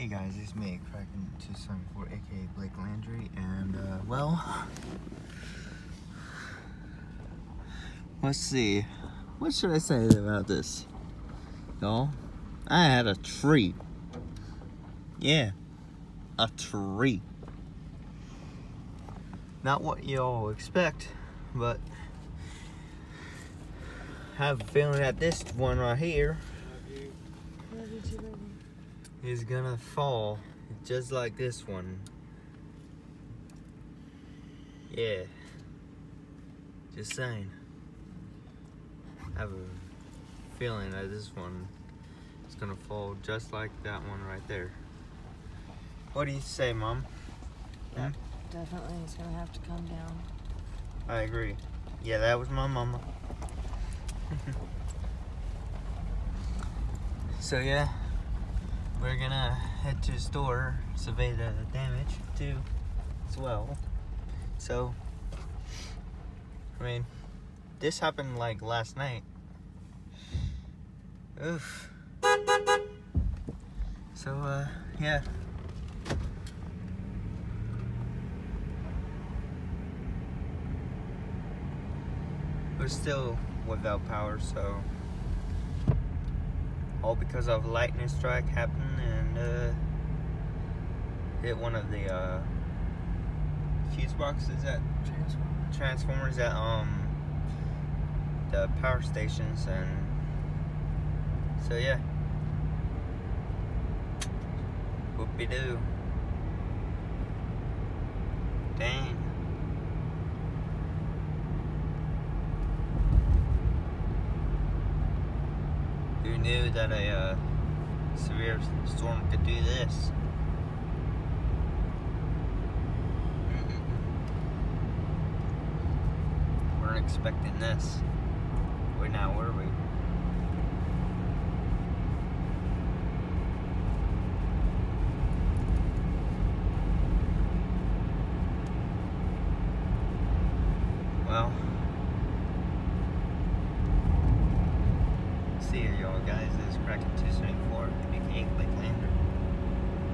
Hey guys, it's me, Kraken 274, aka Blake Landry, and uh, well, let's see, what should I say about this? Y'all, I had a tree. Yeah, a tree. Not what y'all expect, but I have a feeling that this one right here is gonna fall just like this one. Yeah. Just saying. I have a feeling that this one is gonna fall just like that one right there. What do you say, Mom? Hmm? Definitely, it's gonna have to come down. I agree. Yeah, that was my mama. so yeah, we're gonna head to the store, survey the damage too, as well. So, I mean, this happened like last night. Oof. So, uh, yeah. We're still without power, so all because of lightning strike happened and uh, hit one of the uh, fuse boxes at Transformer. transformers at um the power stations and so yeah whoopie doo knew that a uh, severe storm could do this We weren't expecting this. Where now were we? Well, see ya, y'all guys. Is Kraken 274, aka Blake Lander.